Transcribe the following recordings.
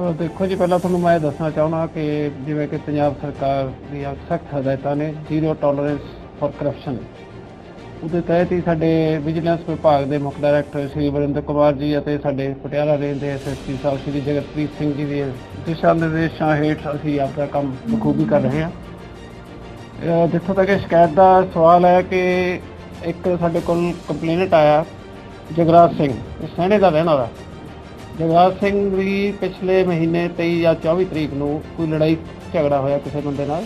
ਅਹ ਦੇਖੋ ਜੀ, ਪਹਿਲਾਂ ਤੁਹਾਨੂੰ ਮੈਂ ਇਹ ਦੱਸਣਾ ਚਾਹੁੰਦਾ ਕਿ ਜਿਵੇਂ ਕਿ ਪੰਜਾਬ ਸਰਕਾਰ ਦੀਆਂ ਸਖਤ ਹਦਾਇਤਾਂ ਨੇ ਜ਼ੀਰੋ ਟੋਲਰੈਂਸ ਫॉर ਕਰਪਸ਼ਨ ਉਹਦੇ ਤਹਿਤ ਹੀ ਸਾਡੇ ਵਿਜੀਲੈਂਸ ਵਿਭਾਗ ਦੇ ਮੁੱਖ ਡਾਇਰੈਕਟਰ ਸ਼੍ਰੀ ਵਰਿੰਦਰ ਕੁਮਾਰ ਜੀ ਅਤੇ ਸਾਡੇ ਪਟਿਆਲਾ ਰੇਂਜ ਦੇ ਐਸਐਸਪੀ ਸਾਹਿਬ ਸ਼੍ਰੀ ਜਗਤਪ੍ਰੀਤ ਸਿੰਘ ਜੀ ਦੇ ਦਿਸ਼ਾ ਨਿਰਦੇਸ਼ਾਂ ਹੇਠ ਅਸੀਂ ਆਪਦਾ ਕੰਮ ਬਖੂਬੀ ਕਰ ਰਹੇ ਹਾਂ। ਅਹ ਜਿੱਥੋਂ ਤੱਕ ਇਹ ਸ਼ਿਕਾਇਤ ਦਾ ਸਵਾਲ ਹੈ ਕਿ ਇੱਕ ਸਾਡੇ ਕੋਲ ਕੰਪਲੇਨਟ ਆਇਆ, ਜਗਰਾਜ ਸਿੰਘ, ਇਹ ਸਹਿਣੇ ਦਾ ਰਹਿਣ ਵਾਲਾ। ਜਗਰਾਜ ਸਿੰਘ ਵੀ ਪਿਛਲੇ ਮਹੀਨੇ 23 ਜਾਂ 24 ਤਰੀਕ ਨੂੰ ਕੋਈ ਲੜਾਈ, ਝਗੜਾ ਹੋਇਆ ਕਿਸੇ ਬੰਦੇ ਨਾਲ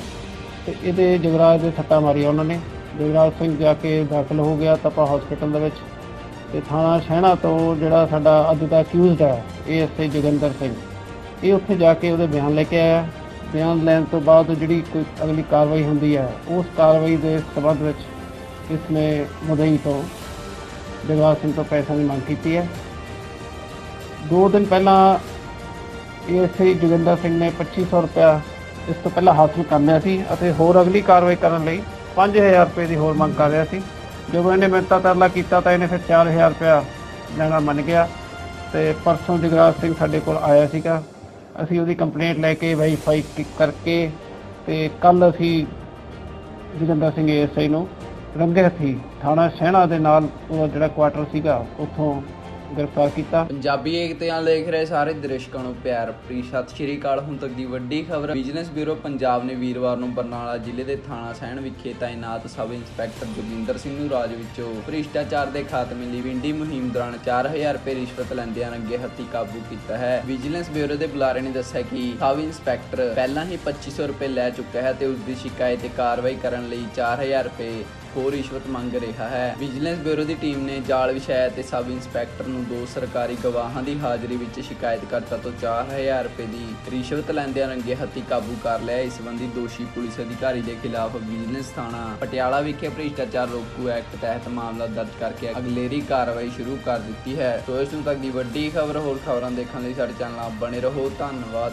ਤੇ ਇਹਦੇ ਜਗਰਾਜ ਦੇ ਸੱਟਾ ਮਾਰੀਆਂ ਉਹਨਾਂ ਨੇ। ਜਗਰਾਜ ਸਿੰਘ ਜਾ ਕੇ ਦਾਖਲ ਹੋ ਗਿਆ ਤਪਾ ਹਸਪੀਟਲ ਦੇ ਵਿੱਚ ਤੇ ਥਾਣਾ ਸ਼ਹਿਣਾ ਤੋਂ ਜਿਹੜਾ ਸਾਡਾ ਅੱਜ ਦਾ ਅਕਿਊਜ਼ਡ ਹੈ ਏਐਸਆਈ ਜੋਗਿੰਦਰ ਸਿੰਘ, ਇਹ ਉੱਥੇ ਜਾ ਕੇ ਉਹਦੇ ਬਿਆਨ ਲੈ ਕੇ ਆਇਆ। ਬਿਆਨ ਲੈਣ ਤੋਂ ਬਾਅਦ ਜਿਹੜੀ ਕੋਈ ਅਗਲੀ ਕਾਰਵਾਈ ਹੁੰਦੀ ਹੈ, ਉਸ ਕਾਰਵਾਈ ਦੇ ਸਬੰਧ ਵਿੱਚ ਇਸਨੇ ਮੁਦਈ ਤੋਂ ਜਗਰਾਜ ਸਿੰਘ ਤੋਂ ਪੈਸਾ ਦੀ ਮੰਗ ਕੀਤੀ ਹੈ। ਦੋ ਦਿਨ ਪਹਿਲਾਂ ਏਐਸਆਈ ਜੋਗਿੰਦਰ ਸਿੰਘ ਨੇ 2500 ਰੁਪਇਆ ਇਸ ਤੋਂ ਪਹਿਲਾਂ ਹਾਸਲ ਕਰ ਲਿਆ ਸੀ ਅਤੇ ਹੋਰ ਅਗਲੀ ਕਾਰਵਾਈ ਕਰਨ ਲਈ 5000 ਰੁਪਏ ਦੀ ਹੋਰ ਮੰਗ ਕਰ ਰਿਹਾ ਸੀ। ਜਦੋਂ ਇਹਨੇ ਮਿੰਤਾ ਤਰਲਾ ਕੀਤਾ ਤਾਂ ਇਹਨੇ ਫਿਰ 4000 ਰੁਪਇਆ ਲੈਣਾ ਮੰਨ ਗਿਆ ਤੇ ਪਰਸੋਂ ਜਗਰਾਜ ਸਿੰਘ ਸਾਡੇ ਕੋਲ ਆਇਆ ਸੀਗਾ। ਅਸੀਂ ਉਹਦੀ ਕੰਪਲੇਂਟ ਲੈ ਕੇ ਵੈਰੀਫਾਈ ਕਰਕੇ ਤੇ ਕੱਲ ਅਸੀਂ ਜੋਗਿੰਦਰ ਸਿੰਘ ਏਐਸਆਈ ਨੂੰ ਰੰਗੇ ਹੱਥੀ ਥਾਣਾ ਸਹਿਣਾ ਦੇ ਨਾਲ ਉਹਦਾ ਜਿਹੜਾ ਕੁਆਟਰ ਸੀਗਾ, ਉੱਥੋਂ ਗ੍ਰਿਫਤਾਰ ਕੀਤਾ। ਪੰਜਾਬੀ ਏਕਤਾ ਨਾਲ ਦੇਖ ਰਹੇ ਸਾਰੇ ਦਰਸ਼ਕਾਂ ਨੂੰ ਪਿਆਰ ਭਰੀ ਸਤਿ ਸ਼੍ਰੀ ਅਕਾਲ। ਹੁਣ ਤੱਕ ਦੀ ਵੱਡੀ ਖਬਰ, ਬਿਜ਼ਨਸ ਬਿਊਰੋ ਪੰਜਾਬ ਨੇ ਵੀਰਵਾਰ ਨੂੰ ਬਰਨਾਲਾ ਜ਼ਿਲ੍ਹੇ ਦੇ ਥਾਣਾ ਸੈਣ ਵਿਖੇ ਤਾਇਨਾਤ ਸਬ ਇੰਸਪੈਕਟਰ ਜੋਗਿੰਦਰ ਸਿੰਘ ਨੂੰ ਰਾਜ ਵਿੱਚੋਂ ਭ੍ਰਿਸ਼ਟਾਚਾਰ ਦੇ ਖਾਤਮੇ ਲਈ ਵਿੰਡੀ ਮੁਹਿੰਮ ਦੌਰਾਨ 4000 ਰੁਪਏ ਰਿਸ਼ਵਤ ਲੈਂਦਿਆਂ ਰੰਗੇ ਹੱਥੀ ਕਾਬੂ ਕੀਤਾ ਹੈ। ਵਿਜੀਲੈਂਸ ਬਿਊਰੋ ਦੇ ਬੁਲਾਰੇ ਨੇ ਦੱਸਿਆ ਕਿ ਸਬ ਇੰਸਪੈਕਟਰ ਪਹਿਲਾਂ ਹੀ 2500 ਰੁਪਏ ਲੈ ਚੁੱਕਾ ਹੈ ਤੇ ਉਸ ਦੀ ਸ਼ਿਕਾਇਤ ਤੇ ਕਾਰਵਾਈ ਕਰਨ ਲਈ 4000 ਰੁਪਏ ਹੋਰ ਰਿਸ਼ਵਤ ਮੰਗ ਰਿਹਾ ਹੈ। ਵਿਜੀਲੈਂਸ ਬਿਊਰੋ ਦੀ ਟੀਮ ਨੇ ਜਾਲ ਵਿਛਾਇਆ ਤੇ ਸਬ ਇੰਸਪੈਕਟਰ ਨੂੰ ਦੋ ਸਰਕਾਰੀ ਗਵਾਹਾਂ ਦੀ ਹਾਜ਼ਰੀ ਵਿੱਚ ਸ਼ਿਕਾਇਤਕਰਤਾ ਤੋਂ 4000 ਰੁਪਏ ਦੀ ਰਿਸ਼ਵਤ ਲੈਂਦਿਆਂ ਰੰਗੇ ਹੱਥੀ ਕਾਬੂ ਕਰ ਲਿਆ। ਇਸ ਸੰਬੰਧੀ ਦੋਸ਼ੀ ਪੁਲਿਸ ਅਧਿਕਾਰੀ ਦੇ ਖਿਲਾਫ ਵਿਜੀਲੈਂਸ ਥਾਣਾ ਪਟਿਆਲਾ ਵਿਖੇ ਭ੍ਰਿਸ਼ਟਾਚਾਰ ਰੋਕੂ ਐਕਟ ਤਹਿਤ ਮਾਮਲਾ ਦਰਜ ਕਰਕੇ ਅਗਲੇਰੀ ਕਾਰਵਾਈ ਸ਼ੁਰੂ ਕਰ ਦਿੱਤੀ ਹੈ। ਸੋ ਇਸ ਨੂੰ ਤੱਕ ਦੀ ਵੱਡੀ ਖਬਰ ਹੋਰ ਖਬਰਾਂ ਦੇਖਣ ਲਈ ਸਾਡੇ ਚੈਨਲ ਨਾਲ ਬਣੇ ਰਹੋ। ਧੰਨਵਾਦ।